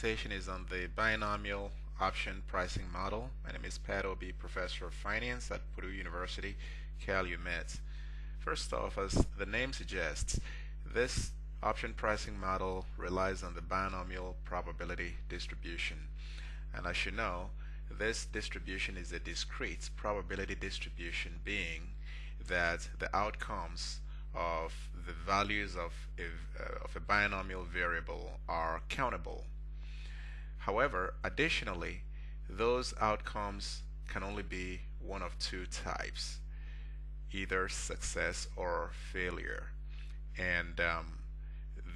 presentation is on the binomial option pricing model. My name is Pat Obi, Professor of Finance at Purdue University, Calumet. First off, as the name suggests, this option pricing model relies on the binomial probability distribution. And as you know, this distribution is a discrete probability distribution being that the outcomes of the values of a, uh, of a binomial variable are countable. However, additionally, those outcomes can only be one of two types, either success or failure. And um,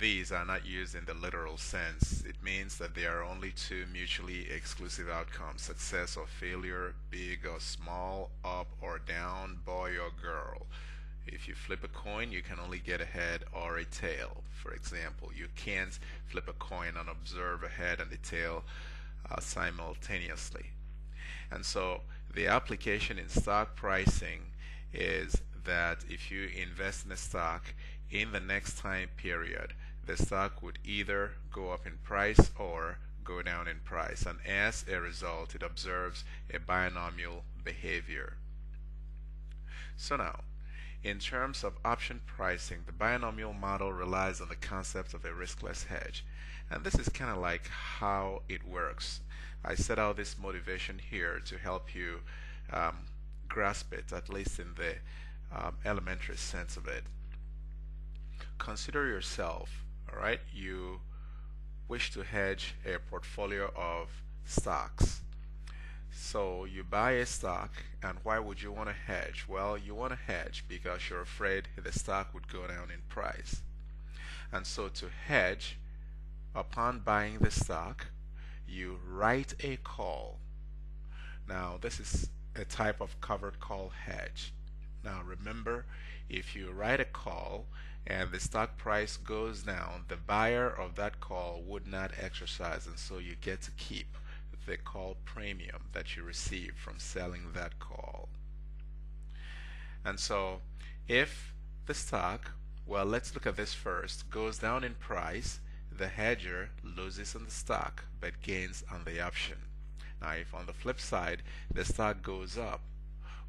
these are not used in the literal sense. It means that there are only two mutually exclusive outcomes, success or failure, big or small, up or down, boy or girl. If you flip a coin, you can only get a head or a tail. For example, you can't flip a coin and observe a head and a tail uh, simultaneously. And so the application in stock pricing is that if you invest in a stock in the next time period, the stock would either go up in price or go down in price. And as a result, it observes a binomial behavior. So now, in terms of option pricing, the binomial model relies on the concept of a riskless hedge. And this is kind of like how it works. I set out this motivation here to help you um, grasp it, at least in the um, elementary sense of it. Consider yourself, all right, you wish to hedge a portfolio of stocks. So you buy a stock, and why would you want to hedge? Well, you want to hedge because you're afraid the stock would go down in price. And so to hedge, upon buying the stock, you write a call. Now, this is a type of covered call hedge. Now, remember, if you write a call and the stock price goes down, the buyer of that call would not exercise, and so you get to keep the call premium that you receive from selling that call. And so if the stock, well, let's look at this first, goes down in price, the hedger loses on the stock but gains on the option. Now, if on the flip side the stock goes up,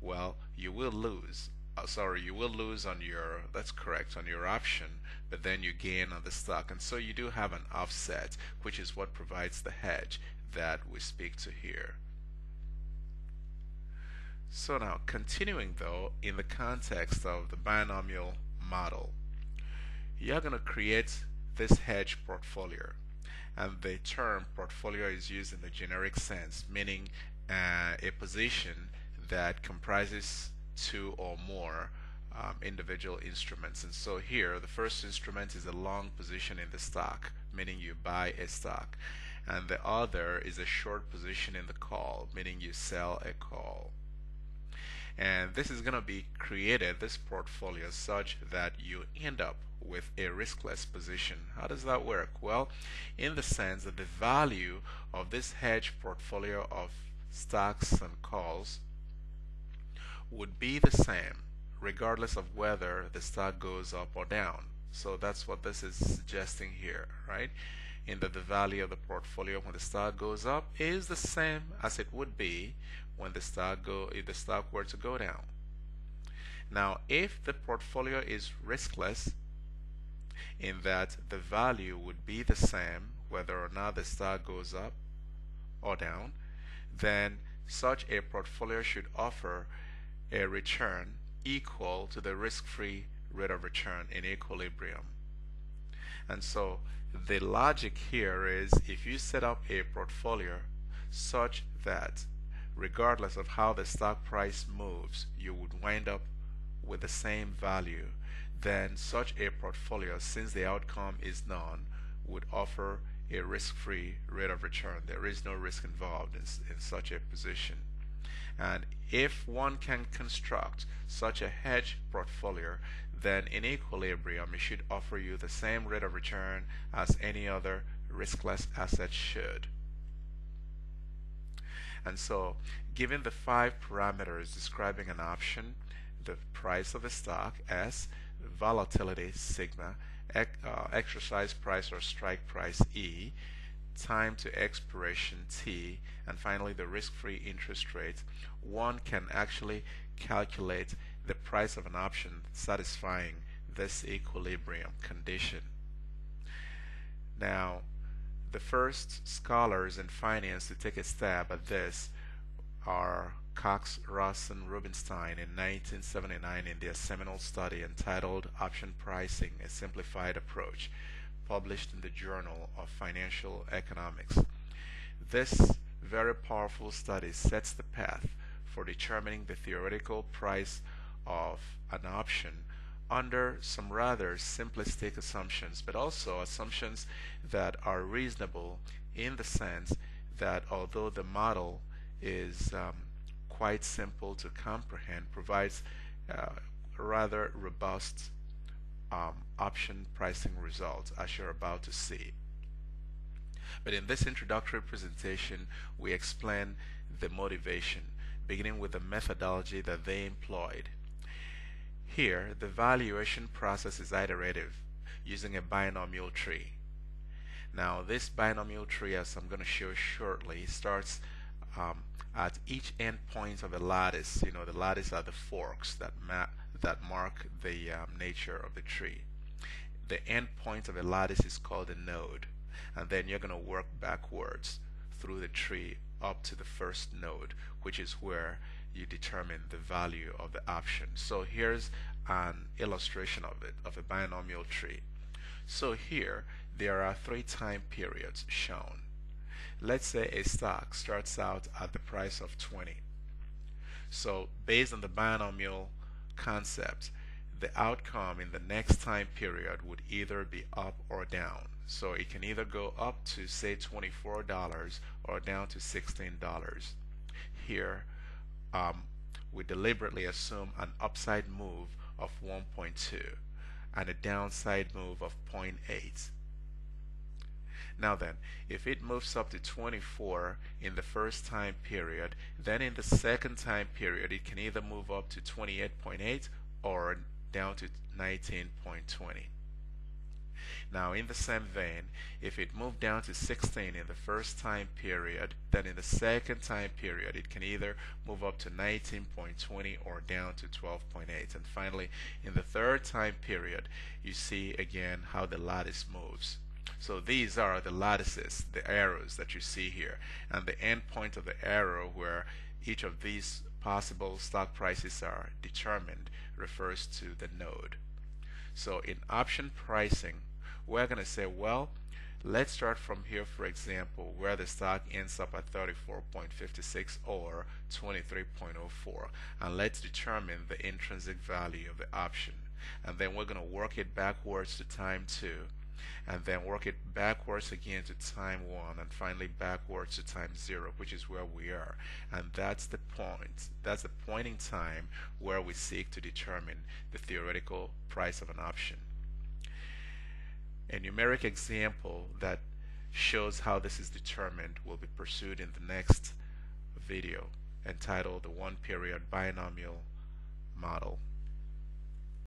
well, you will lose. Uh, sorry, you will lose on your, that's correct, on your option, but then you gain on the stock. And so you do have an offset, which is what provides the hedge that we speak to here. So now, continuing though, in the context of the binomial model, you're going to create this hedge portfolio. And the term portfolio is used in the generic sense, meaning uh, a position that comprises two or more um, individual instruments. And so here, the first instrument is a long position in the stock, meaning you buy a stock and the other is a short position in the call, meaning you sell a call. And this is going to be created, this portfolio, such that you end up with a riskless position. How does that work? Well, in the sense that the value of this hedge portfolio of stocks and calls would be the same regardless of whether the stock goes up or down. So that's what this is suggesting here, right? In that the value of the portfolio when the stock goes up is the same as it would be when the stock go if the stock were to go down. Now, if the portfolio is riskless, in that the value would be the same whether or not the stock goes up or down, then such a portfolio should offer a return equal to the risk-free rate of return in equilibrium. And so the logic here is if you set up a portfolio such that regardless of how the stock price moves, you would wind up with the same value, then such a portfolio, since the outcome is known, would offer a risk-free rate of return. There is no risk involved in, in such a position. And if one can construct such a hedge portfolio, then in equilibrium it should offer you the same rate of return as any other riskless asset should. And so, given the five parameters describing an option, the price of a stock, S, volatility, sigma, uh, exercise price or strike price, E, time to expiration T, and finally the risk-free interest rate, one can actually calculate the price of an option satisfying this equilibrium condition. Now, the first scholars in finance to take a stab at this are Cox, Ross, and Rubinstein in 1979 in their seminal study entitled Option Pricing, a Simplified Approach, published in the Journal of Financial Economics. This very powerful study sets the path for determining the theoretical price of an option under some rather simplistic assumptions, but also assumptions that are reasonable in the sense that although the model is um, quite simple to comprehend, provides uh, rather robust um, option pricing results as you're about to see. But in this introductory presentation, we explain the motivation, beginning with the methodology that they employed. Here, the valuation process is iterative, using a binomial tree. Now, this binomial tree, as I'm going to show shortly, starts um, at each endpoint of a lattice. You know, the lattice are the forks that map that mark the um, nature of the tree. The endpoint of a lattice is called a node, and then you're going to work backwards through the tree up to the first node, which is where you determine the value of the option. So here's an illustration of it, of a binomial tree. So here, there are three time periods shown. Let's say a stock starts out at the price of 20. So based on the binomial concept, the outcome in the next time period would either be up or down. So it can either go up to say $24 or down to $16. Here, um, we deliberately assume an upside move of 1.2 and a downside move of 0.8. Now then, if it moves up to 24 in the first time period, then in the second time period it can either move up to 28.8 or down to 19.20. Now in the same vein, if it moved down to 16 in the first time period, then in the second time period it can either move up to 19.20 or down to 12.8. And finally, in the third time period, you see again how the lattice moves. So these are the lattices, the arrows that you see here. And the end point of the arrow where each of these possible stock prices are determined refers to the node. So in option pricing, we're going to say, well, let's start from here, for example, where the stock ends up at 34.56 or 23.04. And let's determine the intrinsic value of the option. And then we're going to work it backwards to time 2 and then work it backwards again to time 1 and finally backwards to time 0 which is where we are. And that's the point. That's the point in time where we seek to determine the theoretical price of an option. A numeric example that shows how this is determined will be pursued in the next video entitled the one period binomial model